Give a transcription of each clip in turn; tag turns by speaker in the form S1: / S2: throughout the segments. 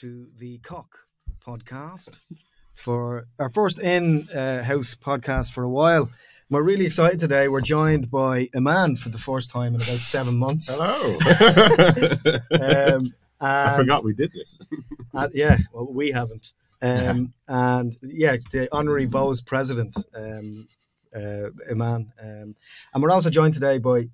S1: To the Cock podcast for our first in uh, house podcast for a while. We're really excited today. We're joined by a man for the first time in about seven months.
S2: Hello.
S1: Um,
S2: I forgot we did this.
S1: and- yeah, well, we haven't. Um, And yeah, it's the honorary Bohs president, um, uh, Iman. Um, and we're also joined today by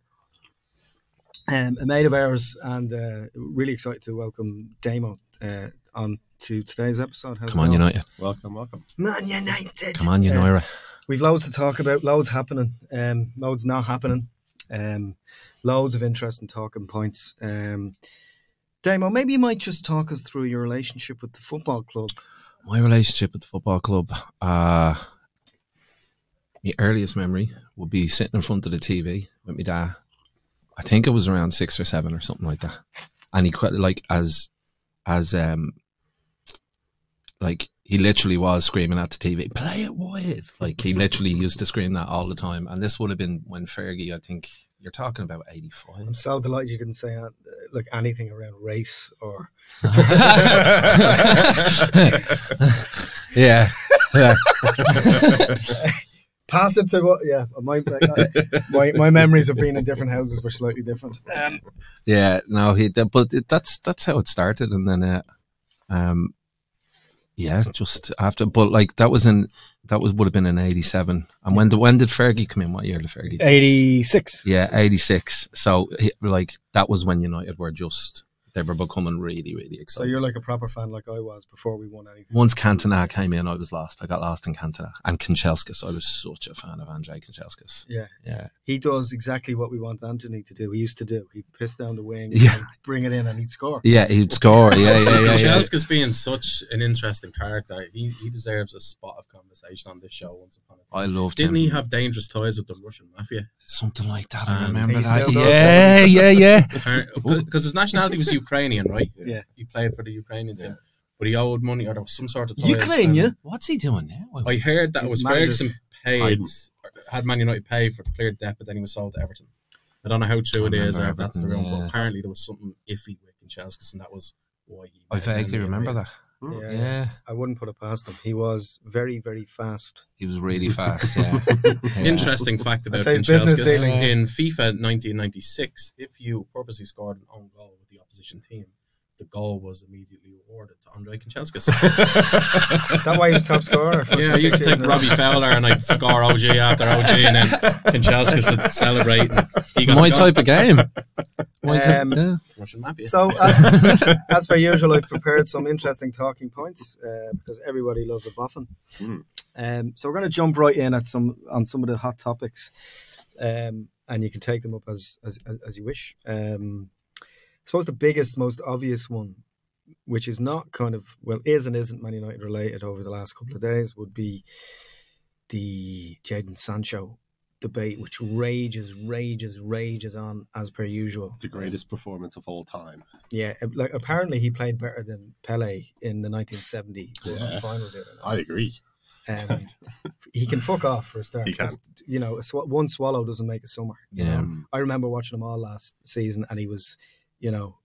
S1: um, a mate of ours, and uh, really excited to welcome Damo uh, on to today's episode. How's
S3: Come on,
S1: going?
S3: United.
S2: Welcome, welcome.
S1: Man United.
S3: Come on,
S1: Uh, We've loads to talk about, loads happening, um, loads not happening, um, loads of interesting talking points. Um, Damo, maybe you might just talk us through your relationship with the football club.
S3: My relationship with the football club, uh, my earliest memory would be sitting in front of the TV with my dad. I think it was around six or seven or something like that. And he quite like as, as um, like he literally was screaming at the TV, "Play it wide!" Like he literally used to scream that all the time. And this would have been when Fergie, I think you're talking about 85.
S1: I'm so delighted you didn't say uh, like anything around race or
S3: yeah, yeah.
S1: pass it to what? Yeah, my my, my memories of being in different houses were slightly different. Um,
S3: Yeah, no, he did, but it, that's that's how it started, and then, uh, um, yeah, just after, but like that was in that was would have been in '87, and when did when did Fergie come in? What year did Fergie?
S1: Eighty six.
S3: Yeah, '86. So he, like that was when United were just they were becoming really really
S1: So you're like a proper fan, like I was before we won anything.
S3: Once Cantona came in, I was lost. I got lost in Cantona and Kanchelskis. I was such a fan of Andrei Kanchelskis.
S1: Yeah,
S3: Yeah,
S1: he does exactly what we want Antony to do. He used to do. He'd piss down the wing,
S3: Yeah.
S1: and bring it in, and he'd score.
S3: yeah, he'd score. Yeah, yeah, yeah, yeah.
S4: Chelska's being such an interesting character. He he deserves a spot of conversation on this show once upon a time.
S3: I loved
S4: Didn't
S3: him.
S4: he have dangerous ties with the Russian mafia?
S3: Something like that. I
S4: And
S3: remember that.
S1: still does,
S3: Yeah, yeah, yeah.
S4: Because his nationality was Ukrainian, right?
S1: Yeah.
S4: He played for the Ukrainian team, but he owed money or there was some sort of ties.
S1: Ukraine, yeah.
S3: What's he doing now?
S4: I heard that it was
S1: Managers.
S4: Ferguson paid had Man United pay for the cleared debt, but then he was sold to Everton. I don't know how true it is or if
S3: remember
S4: that's the
S3: Everton,
S4: room, but apparently there was something iffy with Kanchelskis, and that was why he.
S3: I vaguely remember that. Hmm.
S1: Yeah,
S3: Yeah.
S1: I wouldn't put it past him. He was very, very fast.
S3: He was really fast. Yeah. Yeah.
S4: Interesting fact about
S1: say business
S4: Kanchelskis.
S1: dealings.
S4: In FIFA 1996, if you purposely scored an own goal with the opposition team, the goal was immediately awarded to Andrei Kanchelskis.
S1: Is that why he was top scorer?
S4: yeah, I used to
S1: six
S4: take
S1: years
S4: Robbie Fowler and I'd score OG after OG, and then Kanchelskis would celebrate. And he got
S3: My type of game. My type,
S1: Um,
S3: yeah.
S4: Russian mafia.
S1: So, as, as per usual, I've prepared some interesting talking points uh, because everybody loves a boffin.
S2: Mm.
S1: Um, so we're going to jump right in at some on some of the hot topics, um, and you can take them up as as, as, as you wish. Um, I suppose the biggest, most obvious one, which is not kind of well, is and isn't Man United related over the last couple of days, would be the Jadon Sancho debate, which rages, rages, rages on as per usual.
S2: The greatest performance of all time.
S1: Yeah, like apparently he played better than Pele in the 1970
S2: Yeah.
S1: final. Did
S2: I agree.
S1: um, he can fuck off for a start.
S2: He can.
S1: 'cause, You know, a sw- one swallow doesn't make a summer. you
S3: Yeah.
S1: know.
S2: Um,
S1: I remember watching him all last season, and he was, you know,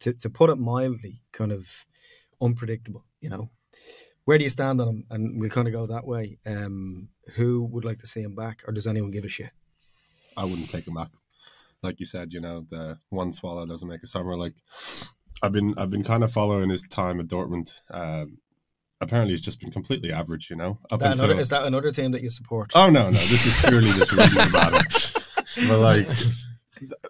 S1: to to put it mildly, kind of unpredictable. You know, where do you stand on him? And we'll kind of go that way. Um, who would like to see him back, or does anyone give a shit?
S2: I wouldn't take him back. Like you said, you know, the one swallow doesn't make a summer. Like I've been, I've been kind of following his time at Dortmund. Um, apparently, he's just been completely average. You know,
S1: Is that,
S2: until
S1: another, is that another team that you support?
S2: Oh no, no, this is purely just reading about him. But like,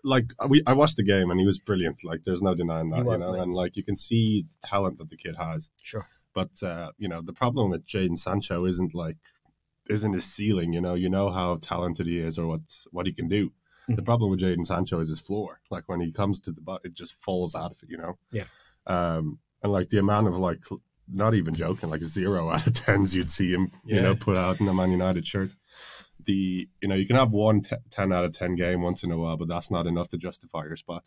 S2: like we, I watched the game and he was brilliant. Like, there's no denying that, you know.
S1: amazing.
S2: And like, you can see the talent that the kid has.
S1: Sure.
S2: But uh, you know, the problem with Jadon Sancho isn't like, isn't his ceiling. You know, you know how talented he is or what what he can do. The
S1: Mhm.
S2: problem with Jadon Sancho is his floor. Like when he comes to the butt, it just falls out of it. You know.
S1: Yeah.
S2: Um, and like the amount of like, not even joking, like zero out of tens you'd see him, you know, put out in a Man United shirt. The you know you can have one t- 10 out of ten game once in a while, but that's not enough to justify your spot.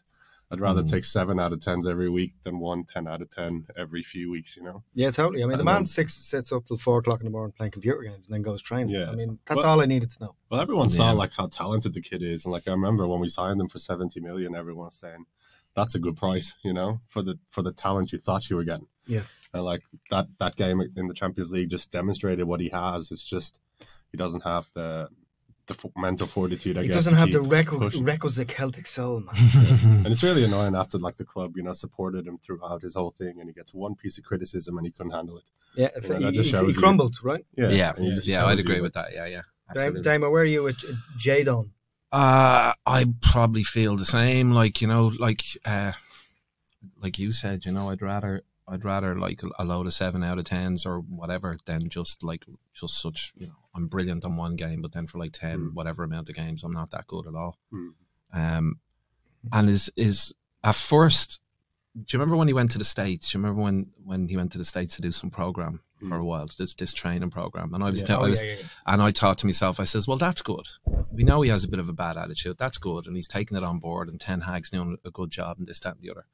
S2: I'd rather
S3: Mhm.
S2: take seven out of tens every week than one 10 out of ten every few weeks. You know.
S1: Yeah, totally. I mean, the man
S2: then-
S1: six sits up till four o'clock in the morning playing computer games and then goes training.
S2: Yeah.
S1: I mean, that's
S2: Well-
S1: all I needed to know.
S2: Well, everyone saw
S3: Yeah.
S2: like how talented the kid is, and like I remember when we signed him for seventy million, everyone was saying that's a good price, you know, for the for the talent you thought you were getting.
S1: Yeah.
S2: And like that that game in the Champions League just demonstrated what he has. It's just he doesn't have the the f- mental fortitude. I
S1: He
S2: guess
S1: doesn't have the
S2: keep
S1: reco- requisite Celtic soul, man.
S2: And it's really annoying after like the club, you know, supported him throughout his whole thing, and he gets one piece of criticism and he couldn't handle it.
S1: Yeah,
S2: You know,
S1: he,
S2: that just
S1: he-
S2: shows
S1: he
S2: you-
S1: crumbled, right?
S2: Yeah,
S3: yeah,
S2: and he
S3: yeah, I'd agree
S2: that-
S3: with that. Yeah, yeah,
S1: Damo,
S3: absolutely.
S1: Damo, where are you with Jadon?
S3: Uh, I probably feel the same. Like you know, like uh, like you said, you know, I'd rather I'd rather like a load of seven out of tens or whatever than just like just such. You know, I'm brilliant on one game, but then for like ten
S2: Mm.
S3: whatever amount of games, I'm not that good at all.
S2: Mm.
S3: Um, and is is at first. Do you remember when he went to the states? Do you remember when when he went to the states to do some program for
S2: Mm.
S3: a while? This this training program, and I was
S2: Yeah.
S3: tell- I
S1: Oh,
S3: was
S1: yeah, yeah.
S3: and I thought to myself, I says, well, that's good. We know he has a bit of a bad attitude. That's good. And he's taking it on board, and Ten Hag's doing a good job, and this, that, and the other.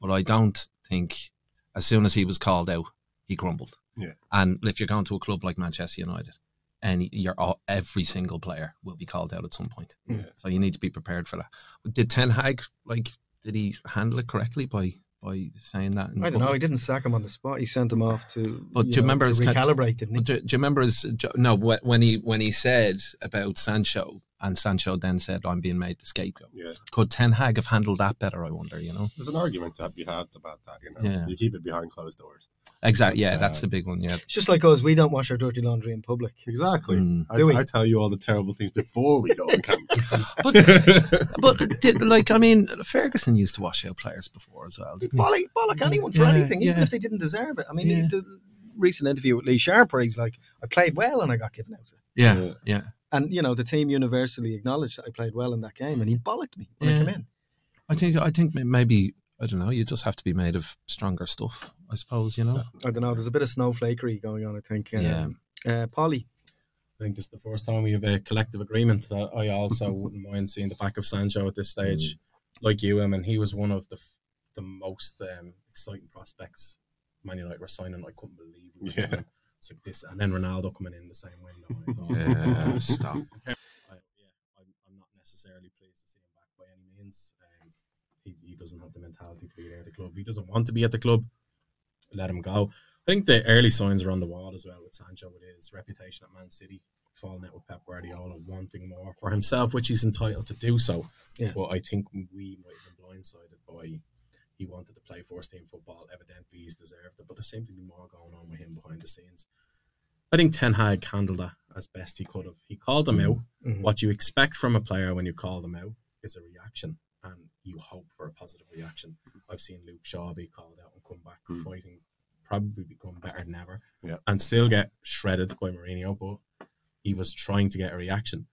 S3: But I don't think, as soon as he was called out, he crumbled.
S2: Yeah.
S3: And if you're going to a club like Manchester United, and you're every single player will be called out at some point.
S2: Yeah.
S3: So you need to be prepared for that. Did Ten Hag, like, did he handle it correctly by by saying that?
S1: I don't know. He didn't sack him on the spot. He sent him off to.
S3: But do you
S1: know,
S3: remember his
S1: recalibrate? Didn't he?
S3: Do, do you remember his no when he when he said about Sancho and Sancho then said I'm being made the scapegoat.
S2: Yeah,
S3: Could Ten Hag have handled that better? I wonder. You know.
S2: there's an argument to be had about that. You know,
S3: Yeah.
S2: you keep it behind closed doors.
S3: Exactly. Yeah,
S2: Uh,
S3: that's the big one. Yeah.
S1: It's just like us. We don't wash our dirty laundry in public.
S2: Exactly.
S3: Mm.
S2: I,
S1: Do we?
S2: I tell you all the terrible things before we go on camera.
S3: But but did, like I mean, Ferguson used to wash out players before as well. Didn't he?
S1: Bollock, bollock anyone for
S3: Yeah,
S1: anything, even
S3: yeah.
S1: if they didn't deserve it. I mean,
S3: Yeah.
S1: the recent interview with Lee Sharpe, he's like, I played well and I got given out.
S3: Yeah,
S2: Yeah.
S3: Yeah.
S1: And, you know, the team universally acknowledged that I played well in that game and he bollocked me when I came in.
S3: I think I think maybe I don't know. You just have to be made of stronger stuff. I suppose you know.
S1: I don't know. There's a bit of snowflakery going on, I think. Um,
S3: Yeah.
S1: Uh, Pauly,
S4: I think this is the first time we have a collective agreement that I also wouldn't mind seeing the back of Sancho at this stage. Like you, I mean, he was one of the f- the most um, exciting prospects Man United were signing. I couldn't believe we
S2: Yeah.
S4: Getting. It's like this, and then Ronaldo coming in the same window. I thought,
S3: Yeah, stop.
S4: I, yeah, I'm, I'm not necessarily pleased to see him back by any means. Um, he, he doesn't have the mentality to be there at the club. He doesn't want to be at the club. Let him go. I think the early signs are on the wall as well with Sancho, with his reputation at Man City, falling out with Pep Guardiola, wanting more for himself, which he's entitled to do so.
S1: Yeah.
S4: But I think we might have been blindsided by he wanted to play first team football. Evidently, he's deserved it, but there seemed to be more going on with him behind the scenes. I think Ten Hag handled that as best he could have. He called him out.
S1: Mhm.
S4: What you expect from a player when you call them out is a reaction, and you hope for a positive reaction. I've seen Luke Shaw be called out and come back
S2: Mm.
S4: fighting, probably become better than ever,
S2: Yeah.
S4: and still get shredded by Mourinho, but he was trying to get a reaction.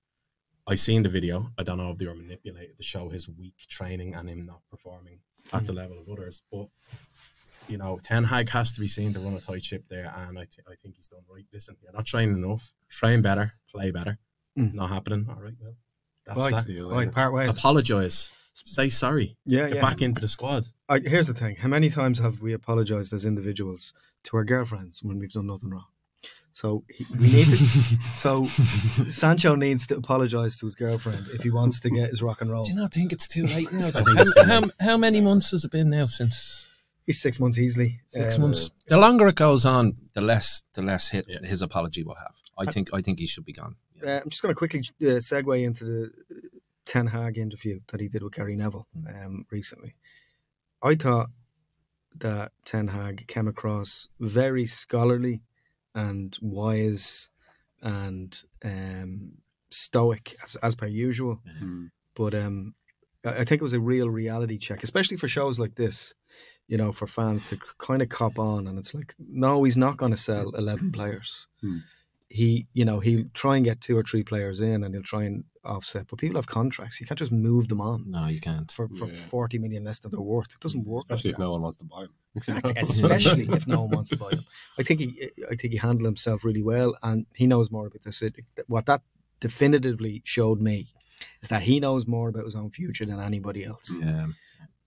S4: I seen the video. I don't know if they were manipulated to show his weak training and him not performing at the level of others, but you know, Ten Hag has to be seen to run a tight ship there, and I, th- I think he's done right. Listen, you're not training enough. Train better, play better.
S1: Mm.
S4: Not happening. All right, well, that's
S1: Right.
S4: that.
S1: Right, part ways.
S4: Apologize. Say sorry.
S1: Yeah,
S4: Get
S1: yeah.
S4: back into the squad.
S1: I, here's the thing: how many times have we apologized as individuals to our girlfriends when we've done nothing wrong? So he, we need to. so Sancho needs to apologize to his girlfriend if he wants to get his rock and roll.
S3: Do you not think it's too late now?
S4: I think it's too
S3: how, how, how many months has it been now since
S1: He's six months easily.
S3: six
S1: Um,
S3: months? The longer it goes on, the less the less hit
S4: Yeah.
S3: his apology will have. I think I think he should be gone.
S1: Uh, I'm just going to quickly uh, segue into the Ten Hag interview that he did with Gary Neville um, recently. I thought that Ten Hag came across very scholarly and wise and um, stoic as, as per usual.
S2: Mm.
S1: But um, I think it was a real reality check, especially for shows like this. You know, for fans to kind of cop on, and it's like, no, he's not going to sell eleven players.
S2: Hmm.
S1: He, you know, he'll try and get two or three players in, and he'll try and offset. But people have contracts; you can't just move them on
S3: No, you can't.
S1: for, for
S2: Yeah.
S1: forty million less than they're worth. It doesn't work.
S2: Especially
S1: like
S2: if no one wants to buy them.
S1: Exactly, especially if no one wants to buy them. I think he, I think he handled himself really well, and he knows more about this. What that definitively showed me is that he knows more about his own future than anybody else,
S3: Yeah.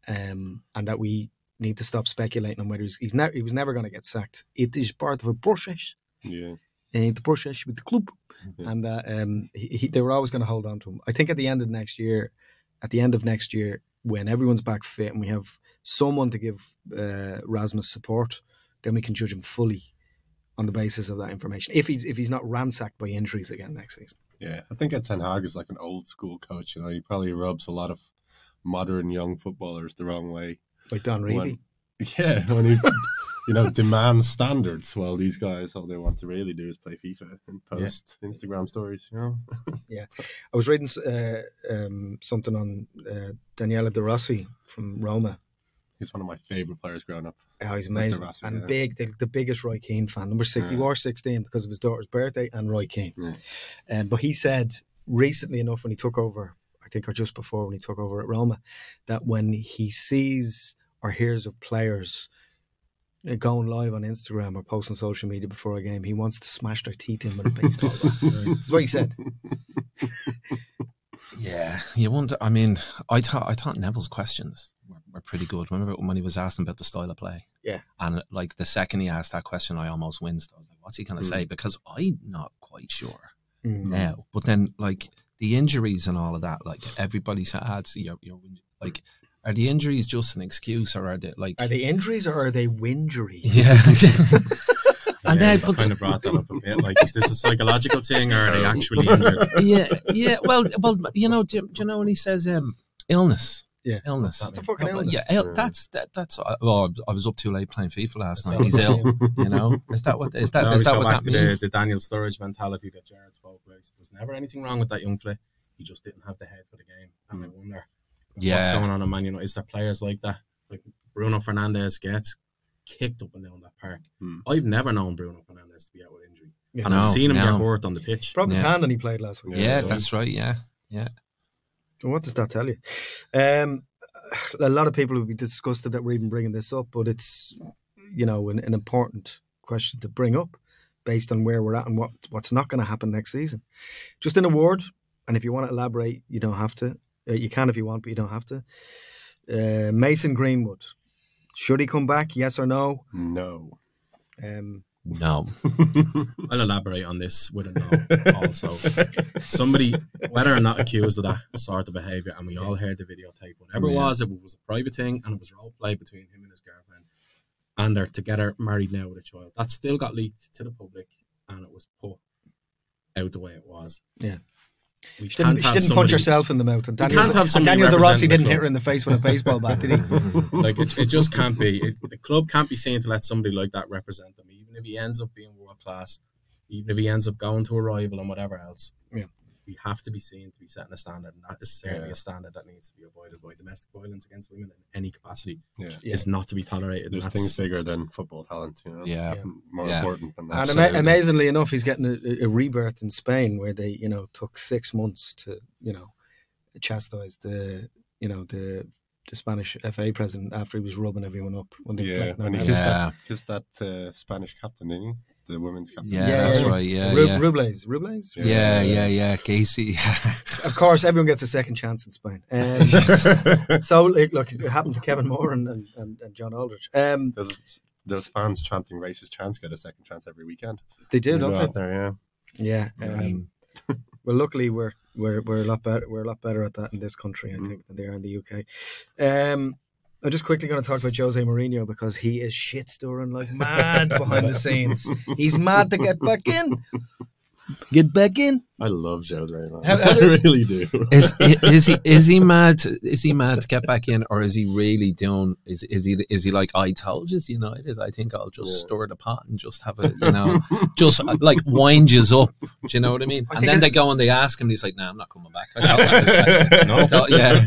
S1: um, and that we need to stop speculating on whether he's, he's never he was never going to get sacked. It is part of a process,
S2: Yeah.
S1: Uh, the process with the club,
S2: Yeah.
S1: and uh, um, he, he, they were always going to hold on to him. I think at the end of next year, at the end of next year, when everyone's back fit and we have someone to give uh, Rasmus support, then we can judge him fully on the basis of that information. If he's if he's not ransacked by injuries again next season.
S2: Yeah, I think Ten Hag is like an old school coach. You know, he probably rubs a lot of modern young footballers the wrong way.
S1: Like Don.
S2: When- Yeah, when he, you know, demand standards. Well, these guys, all they want to really do is play FIFA and post Instagram stories. You know, yeah,
S1: I was reading uh, um, something on uh, Daniele De Rossi from Roma.
S2: he's one of my favorite players growing up.
S1: Oh, he's amazing
S2: Rossi,
S1: and
S2: yeah.
S1: big, the, the biggest Roy Keane fan. Number six, he
S2: Yeah.
S1: wore sixteen because of his daughter's birthday and Roy Keane.
S2: Yeah.
S1: Um, but he said recently enough when he took over, I think, or just before when he took over at Roma, that when he sees or hears of players going live on Instagram or posting social media before a game, he wants to smash their teeth in with a baseball bat. That's what he said.
S3: Yeah, you wonder. I mean, I thought I thought Neville's questions were, were pretty good. Remember when he was asking about the style of play?
S1: Yeah.
S3: And like the second he asked that question, I almost winced. I was like, "What's he going to
S2: Mm.
S3: say?" Because I'm not quite sure
S1: Mm.
S3: now. But then, like the injuries and all of that, like everybody adds, you're, you're like, are the injuries just an excuse or are they like?
S1: Are they injuries or are they winjuries?
S3: yeah. and
S4: yeah,
S3: then,
S4: I
S3: but
S4: kind of brought that up a bit. Like, is this a psychological thing or are they actually injured?
S3: yeah, yeah. Well, well, you know, do, do you know when he says um, illness?
S1: Yeah.
S3: illness.
S1: That's a fucking illness.
S3: Yeah, ill, that's that. That's. Uh, well, I was up too late playing FIFA last night. He's ill. You know, is that what is that
S4: I
S3: is that what
S4: back
S3: that
S4: to
S3: means?
S4: the, the Daniel Sturridge mentality that Jared spoke about. There was never anything wrong with that young play. He just didn't have the head for the game. And I wonder what's going on in Man United. Is there players like that? Like Bruno Fernandes gets kicked up and down that park.
S2: Hmm.
S4: I've never known Bruno Fernandes to be out with injury.
S1: Yeah.
S4: And I've seen him
S3: no.
S4: get hurt on the pitch.
S1: Broke his
S3: Yeah.
S1: hand and he played last week.
S3: yeah,
S2: Yeah.
S3: that's right. Yeah,
S1: So what does that tell you? Um, a lot of people would be disgusted that we're even bringing this up, but it's you know an, an important question to bring up based on where we're at and what what's not going to happen next season. Just in a word, and if you want to elaborate, you don't have to. Uh, you can if you want, but you don't have to. Uh, Mason Greenwood, should he come back? Yes or no?
S2: no.
S1: Um,
S3: no.
S4: I'll elaborate on this with a no also. Somebody, whether or not accused of that sort of behaviour, and we all heard the videotape, whatever it was, it was a private thing and it was role play between him and his girlfriend. And they're together, married now with a child. That still got leaked to the public and it was put out the way it was.
S1: Yeah. She didn't, she didn't punch herself in the mouth, and Daniel,
S4: have
S1: and Daniel De Rossi didn't hit her in the face with a baseball bat, did he?
S4: Like it, it just can't be. It, the club can't be seen to let somebody like that represent them, even if he ends up being world class, even if he ends up going to a rival and whatever else.
S1: Yeah.
S4: We have to be seen to be setting a standard, and that is certainly
S2: Yeah.
S4: a standard that needs to be avoided by domestic violence against women in any capacity.
S2: Yeah.
S1: Yeah.
S4: Is not to be tolerated.
S2: There's
S4: and
S2: things bigger than football talent. You know,
S3: Yeah.
S1: Yeah.
S2: more
S3: Yeah.
S2: important than that.
S1: And ama- amazingly enough, he's getting a, a rebirth in Spain, where they, you know, took six months to, you know, chastise the, you know, the the Spanish FA president after he was rubbing everyone up when they
S2: Yeah,
S1: played.
S2: when he kissed
S1: no,
S3: Yeah,
S2: Kissed that uh, Spanish captain, didn't he? The women's captain.
S3: yeah,
S1: Yeah,
S3: that's
S1: yeah.
S3: right. Yeah,
S1: Ru-
S3: yeah.
S1: Rubiales, Rubiales.
S2: Yeah.
S3: Yeah, yeah, yeah. Casey.
S1: Of course, everyone gets a second chance in Spain. Um, so, like, look, it happened to Kevin Moore and, and, and, and John Aldridge. Um,
S2: Those, those fans chanting racist chants get a second chance every weekend.
S1: they do, don't
S2: out
S1: they?
S2: there, yeah.
S1: Yeah. Um, well, luckily, we're we're we're a lot better. We're a lot better at that in this country, I
S2: Mm.
S1: think, than they are in the UK. Um, I'm just quickly going to talk about Jose Mourinho because he is shit stirring like mad behind the scenes. He's mad to get back in. Get back in.
S2: I love Jose. Man.
S1: How- how
S2: I really do.
S3: is is he is he mad? Is he mad to get back in, or is he really doing? Is is he is he like I told you, United? I think I'll just
S2: Yeah.
S3: stir the pot and just have a you know, just uh, like wind you up. Do you know what I mean?
S1: I
S3: And then they go and they ask him, and he's like, "No, I'm not coming back." I told you this, man. I told- yeah,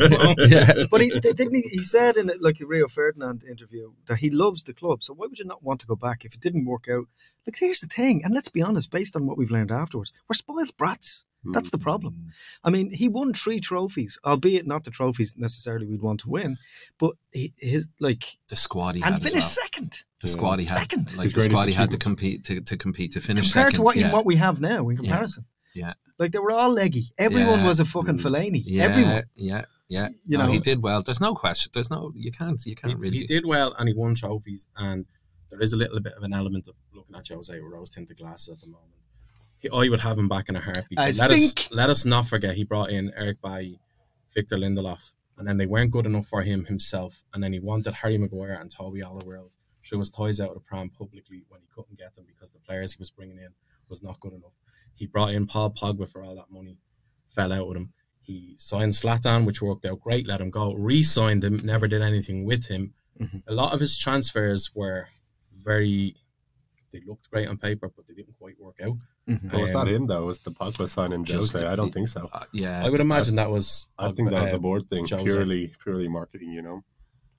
S3: yeah.
S1: But he didn't. He, he said in like a Rio Ferdinand interview that he loves the club. So why would you not want to go back if it didn't work out? Like here's the thing, and let's be honest, based on what we've learned afterwards, we're spoiled brats. That's the problem. I mean, he won three trophies, albeit not the trophies necessarily we'd want to win, but he, his like
S3: The squad he
S1: and
S3: had as
S1: finished
S3: well.
S1: second
S3: The squad he had,
S1: Second.
S3: like
S2: His
S3: the squad he had to compete to, to compete to finish
S1: compared
S3: second.
S1: to what
S3: yeah.
S1: you, what we have now in comparison.
S3: Yeah.
S1: like they were all leggy. Everyone
S3: Yeah.
S1: was a fucking
S2: Mm.
S1: Fellaini.
S3: yeah,
S1: Everyone.
S3: yeah, yeah.
S1: You
S3: no,
S1: know-
S3: he did well. There's no question. There's no. You can't. You can't really.
S4: he did well and he won trophies and there is a little bit of an element of looking at Jose with rose tinted glasses at the moment. He, I would have him back in a heartbeat.
S1: I
S4: let
S1: think-
S4: us let us not forget he brought in Eric Bailly, Victor Lindelof, and then they weren't good enough for him himself, and then he wanted Harry Maguire and Toby Alderweireld threw his toys out of the pram publicly when he couldn't get them because the players he was bringing in was not good enough. He brought in Paul Pogba for all that money, fell out with him. He signed Zlatan, which worked out great, let him go, re-signed him, never did anything with him.
S1: Mhm.
S4: A lot of his transfers were very they looked great on paper, but they didn't quite work out.
S1: Mhm.
S2: Oh, was that
S4: Um,
S2: him though? Was the Pogba signing
S3: Just
S2: Jose?
S3: the-
S2: I don't think so.
S3: Uh, yeah,
S4: I would imagine that was.
S2: I think that was
S4: uh,
S2: a board thing,
S4: Jose.
S2: purely purely marketing. You know,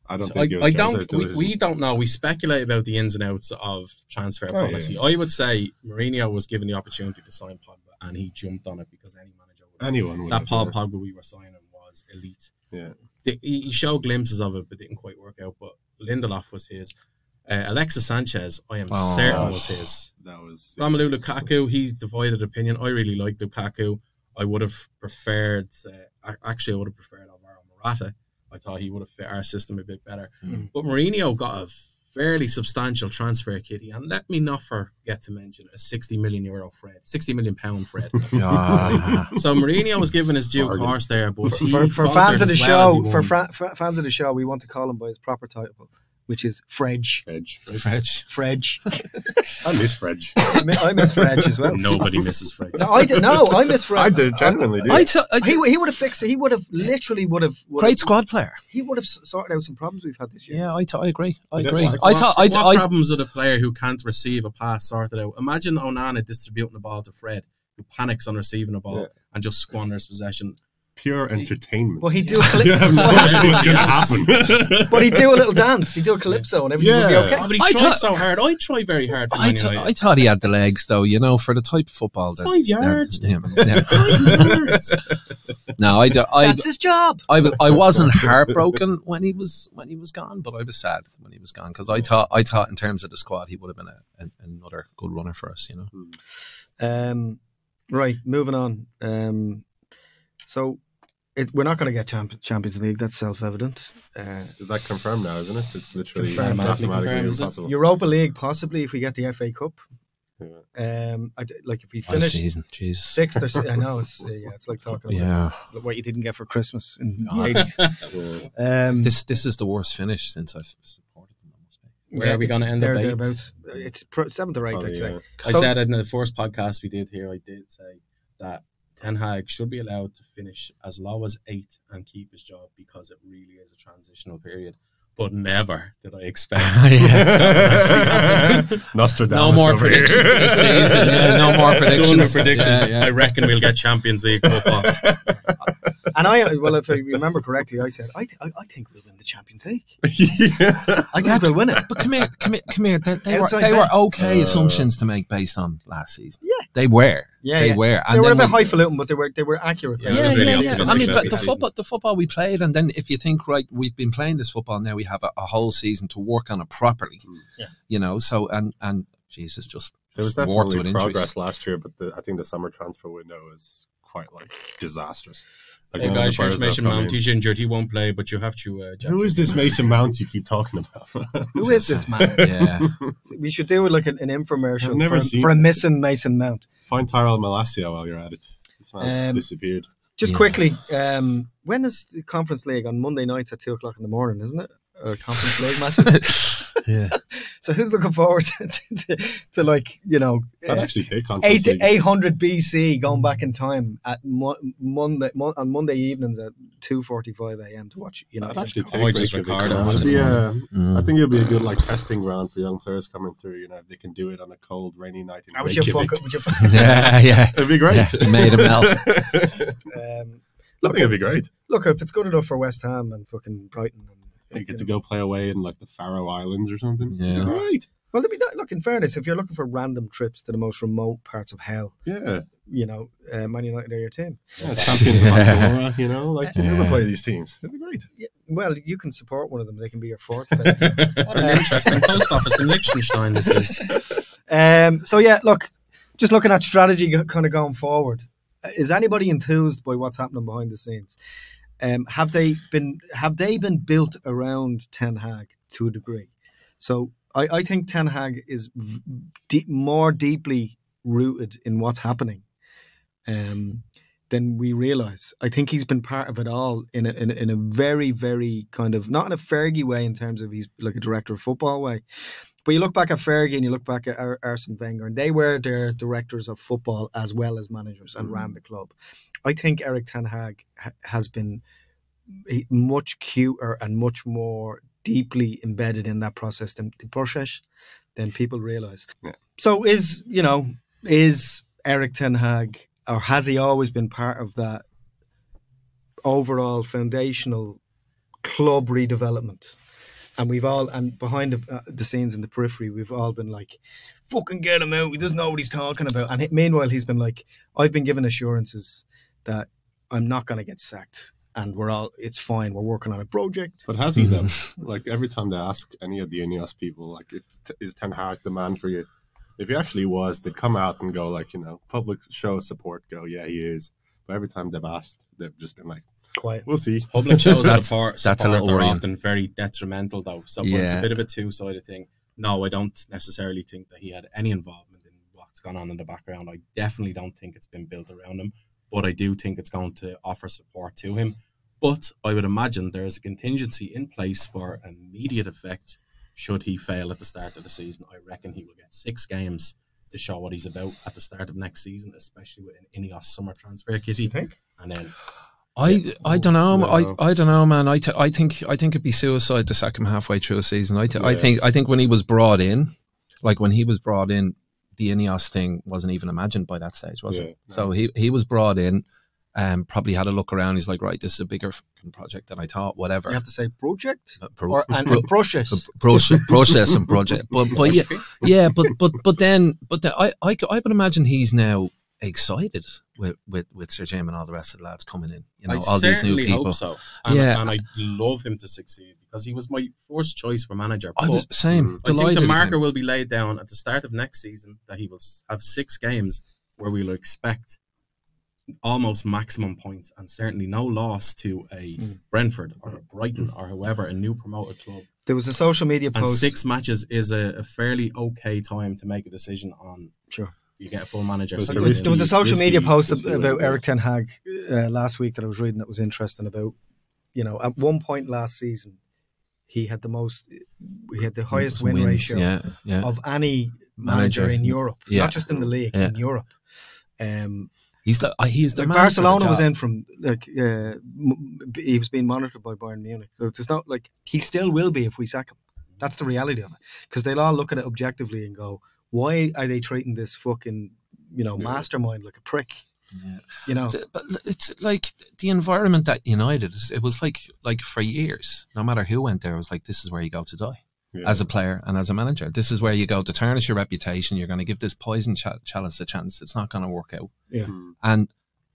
S2: I don't
S4: So
S2: think
S4: I,
S2: it was
S4: I don't. We, we don't know. We speculate about the ins and outs of transfer
S2: Oh, yeah,
S4: policy. I would say Mourinho was given the opportunity to sign Pogba, and he jumped on it because any manager would.
S2: anyone would
S4: that
S2: have,
S4: Paul
S2: yeah.
S4: Pogba we were signing was elite.
S2: Yeah.
S4: The- he, he showed glimpses of it, but didn't quite work out. But Lindelof was his. Uh, Alexis Sanchez, I am
S3: Oh.
S4: certain was his.
S2: That was
S4: Romelu Lukaku, he's divided opinion. I really like Lukaku. I would have preferred, uh, actually, I would have preferred Alvaro Morata. I thought he would have fit our system a bit better.
S3: Mm.
S4: But Mourinho got a fairly substantial transfer kitty, and let me not forget to mention a 60 million euro Fred, 60 million pound Fred.
S3: Ah,
S4: so Mourinho was given his due
S2: Bargain.
S4: course there, but he
S1: For, for fans of the
S4: well
S1: show, for fra- fa- fans of the show, we want to call him by his proper title, which is Fredge.
S2: Edge.
S3: French.
S1: Fredge.
S2: I miss Fredge.
S1: I mi- I miss Fredge as well.
S4: Nobody misses Fred.
S1: No, I did. No, I miss Fredge.
S2: I do genuinely do.
S3: I t- I
S1: He,
S3: t-
S1: he would have fixed it. He would have literally would have would
S3: great
S1: have,
S3: squad player.
S1: He would have s- sorted out some problems we've had this year.
S3: Yeah, I, t- I agree. I
S2: Yeah,
S3: agree.
S2: like
S3: I
S4: what,
S3: thought I, t-
S4: what
S3: I,
S4: problems with a player who can't receive a pass sorted out? Imagine Onana distributing the ball to Fred, who panics on receiving a ball
S2: Yeah.
S4: and just squanders possession.
S2: Pure entertainment.
S1: But he do. A
S2: you have no
S1: cali-
S2: idea what's going to happen.
S1: but he do a little dance. He do a calypso, and everything would be okay.
S4: Oh, but he
S3: I
S4: tried
S3: thought-
S4: so hard. I try very hard for
S3: I,
S4: Man.
S3: I thought he had the legs, though. You know, for the type of football that.
S4: Five yards.
S3: Yeah, yeah.
S4: Five yards.
S3: No, I, d- I,
S1: That's his job.
S3: I, was- I wasn't heartbroken when he was when he was gone, but I was sad when he was gone because I thought I thought in terms of the squad he would have been a, a, another good runner for us. You know.
S1: Um, right, moving on. Um, so it, we're not going to get champ- Champions League. That's self-evident. Uh,
S2: Is that confirmed now, isn't it? It's literally
S1: confirmed.
S2: mathematically
S4: Confirmed, is it?
S2: impossible.
S1: Europa League, possibly if we get the FA Cup.
S2: Yeah.
S1: Um, I d like if we finish
S3: season, Jesus.
S1: sixth or si- I know it's uh, yeah, it's like talking about
S3: Yeah,
S1: what you didn't get for Christmas in the eighties. Um,
S3: this this is the worst finish since I've supported them. I must be.
S4: Where are we going to end
S1: there,
S4: up?
S1: thereabouts. It's pro- seventh or eighth,
S2: Oh,
S1: I'd say.
S2: yeah.
S4: I
S1: So-
S4: said in the first podcast we did here, I did say that Ten Hag should be allowed to finish as low as eight and keep his job because it really is a transitional period. But never did I expect.
S3: yeah.
S2: Nostradamus
S4: no more
S2: over here.
S4: predictions this season.
S3: Yeah, no more predictions.
S4: Done with predictions.
S3: Yeah, yeah.
S4: I reckon we'll get Champions League football.
S1: And I, well, if I remember correctly, I said I, th- I, I think we'll win the Champions League.
S2: yeah.
S1: I think we'll win it.
S3: But come here, come here, come here. They, they were they were okay
S2: Uh,
S3: assumptions to make based on last season.
S1: Yeah.
S3: they were.
S1: Yeah,
S3: they
S1: yeah.
S3: were.
S1: They were a bit
S3: we-
S1: highfalutin, but they were they were accurate.
S4: Yeah,
S3: Yeah,
S4: really
S3: yeah, yeah. I mean, but the football, the football we played, and then if you think right, we've been playing this football now. We have a, a whole season to work on it properly.
S2: Mm.
S1: Yeah.
S3: You know, so and and Jesus, just
S2: There was
S3: just warped
S2: definitely progress
S3: injuries.
S2: last year, but the, I think the summer transfer window is quite like disastrous. Like
S4: Hey
S2: none of the
S4: guys, here's
S2: players
S4: Mason Mount. He's injured. He won't play, but you have to. Uh,
S2: Who is this Mason Mount you keep talking about?
S1: Who is this man?
S3: Yeah,
S1: We should do like an, an infomercial
S2: never
S1: for,
S2: seen
S1: for a
S2: it.
S1: missing Mason Mount.
S2: Find Tyrell Malacia while you're at it. This man's
S1: Um,
S2: disappeared.
S1: Just
S3: Yeah.
S1: quickly, um, when is the Conference League on Monday nights at two o'clock in the morning? Isn't it? Or Conference League matches.
S3: Yeah.
S1: so who's looking forward to, to, to like you know
S2: I'd
S1: uh,
S2: actually take Conference
S1: eight
S2: League.
S1: eight hundred BC going back in time at mo- Monday mon- on Monday evenings at two forty five a.m. to watch. You know,
S2: I'd actually take
S4: I might just
S2: Reykjavik.
S4: record it.
S2: It'd be, uh,
S3: Mm.
S2: I think it'll be a good like testing ground for young players coming through. You know, if they can do it on a cold, rainy night in
S1: How would you fuck it? Would you?
S3: yeah, yeah.
S2: It'd be great.
S3: Yeah, made him melt.
S2: I
S1: Um,
S2: think it'd be great.
S1: look, if it's good enough for West Ham and fucking Brighton, and,
S2: You get to go play away in like the Faroe Islands or something.
S3: Yeah.
S2: Right.
S1: Well, there'd be that. Look, in fairness, if you're looking for random trips to the most remote parts of hell,
S2: Yeah.
S1: you know, uh, Man United are your team.
S2: yeah champions of Andorra, you know, like you never
S3: Yeah.
S2: play these teams. It'd be great.
S1: Yeah, well, you can support one of them. They can be your fourth best team.
S4: What an interesting post office in Liechtenstein this is.
S1: Um, so yeah, look, just looking at strategy kind of going forward. Is anybody enthused by what's happening behind the scenes? Um, have they been have they been built around Ten Hag to a degree? So I, I think Ten Hag is deep, more deeply rooted in what's happening um, than we realize. I think he's been part of it all in a, in a, in a very, very kind of not in a Fergie way in terms of he's like a director of football way. But you look back at Fergie and you look back at Ar- Arsene Wenger, and they were their directors of football as well as managers and ran the club. I think Erik Ten Hag has been much cuter and much more deeply embedded in that process than the process than people realize.
S2: Yeah.
S1: So is you know is Erik Ten Hag or has he always been part of that overall foundational club redevelopment? And we've all and behind the, uh, the scenes in the periphery, we've all been like, "Fucking get him out! He doesn't know what he's talking about." And meanwhile, he's been like, "I've been given assurances that I'm not going to get sacked." And we're all, it's fine. We're working on a project.
S2: But has he mm-hmm. though? like every time they ask any of the Ineos people, like if is Ten Hag the man for you? If he actually was, they'd come out and go like, you know, public show support, go, yeah, he is. But every time they've asked, they've just been like,
S1: Quiet.
S2: we'll see.
S4: Public shows of
S3: That's-
S4: support,
S3: that's a little
S4: are often very detrimental, though. So but it's a bit of a two-sided thing. No, I don't necessarily think that he had any involvement in what's gone on in the background. I definitely don't think it's been built around him, but I do think it's going to offer support to him. But I would imagine there is a contingency in place for immediate effect should he fail at the start of the season. I reckon he will get six games to show what he's about at the start of next season, especially with an Ineos summer transfer kitty.
S1: You think?
S4: And then
S3: I I don't know.
S2: No.
S3: I I don't know, man. I, t- I think I think it'd be suicide to sack him halfway through a season. I, t- I
S2: Yeah.
S3: think I think when he was brought in, like when he was brought in, the Ineos thing wasn't even imagined by that stage, was
S2: Yeah,
S3: it? So he he was brought in, um, probably had a look around. He's like, right, this is a bigger project than I thought. Whatever.
S1: You have to say project
S3: Uh, pro-
S1: or and,
S3: pro-
S1: and process.
S3: process, process and project. But but yeah, yeah, but but but then but then I I, c- I would imagine he's now excited with with with Sir Jim and all the rest of the lads coming in. You know,
S4: I
S3: all these new people.
S4: hope so. And,
S3: Yeah.
S4: and I love him to succeed because he was my first choice for manager.
S3: I was same.
S4: I think the marker will be laid down at the start of next season that he will have six games where we'll expect almost maximum points and certainly no loss to a.
S1: Mm.
S4: Brentford or a Brighton or whoever, a new promoted club.
S1: There was a social media
S4: And
S1: post.
S4: six matches is a, a fairly okay time to make a decision on.
S1: Sure.
S4: You get a full manager.
S2: It's
S1: There
S4: season.
S1: was, there was a
S2: risky-
S1: social media post
S2: risky
S1: about
S2: way,
S1: Erik Ten Hag uh, last week that I was reading that was interesting about, you know, at one point last season, he had the most, he had the highest win
S3: Wins,
S1: ratio
S3: Yeah, yeah.
S1: of any manager,
S3: Manager.
S1: in Europe,
S3: Yeah.
S1: not just in the league,
S3: Yeah.
S1: in Europe. Um,
S3: He's the uh, he's the
S1: like
S3: man for the
S1: Barcelona was in from like uh, he was being monitored by Bayern Munich. So it's not like he still will be if we sack him. That's the reality of it. Because they'll all look at it objectively and go, "Why are they treating this fucking you know
S2: Yeah.
S1: mastermind like a prick?"
S3: Yeah.
S1: You know,
S3: But it's like the environment that United. It was like like for years, no matter who went there, it was like this is where you go to die
S2: Yeah.
S3: as a player and as a manager. This is where you go to tarnish your reputation. You're going to give this poison ch- chalice a chance. It's not going to work out.
S2: Mm.
S3: And